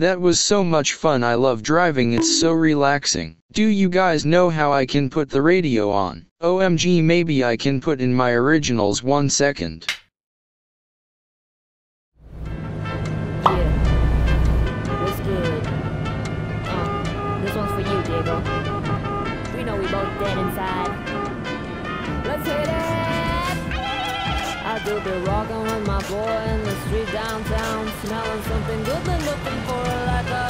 That was so much fun I love driving it's so relaxing. Do you guys know how I can put the radio on? OMG maybe I can put in my originals one second. I do the rockin' with my boy in the street downtown, smelling something good, then looking for like a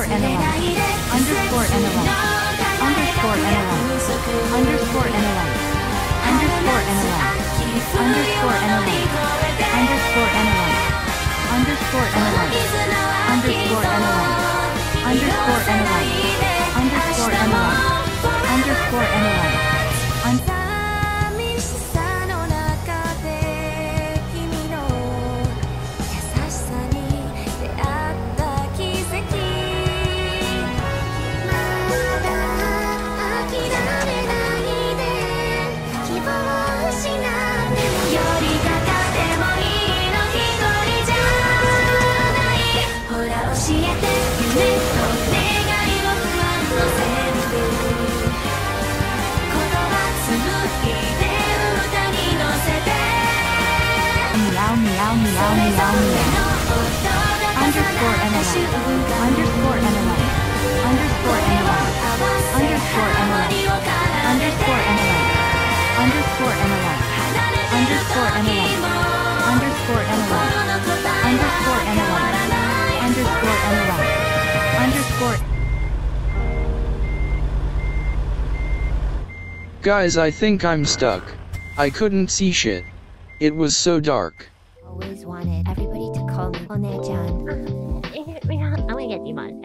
Underscore NLI. Underscore NLI. Underscore NLI. Underscore NLI. Underscore NLI. Underscore NLI. Underscore NLI. Underscore NLI. Underscore NLI. Underscore NLI. underscore MLF. Underscore MLF. Underscore Underscore Underscore Guys I think I'm stuck. I couldn't see shit. It was so dark. Always wanted everybody to call me One-chan. I'm gonna get demonetized.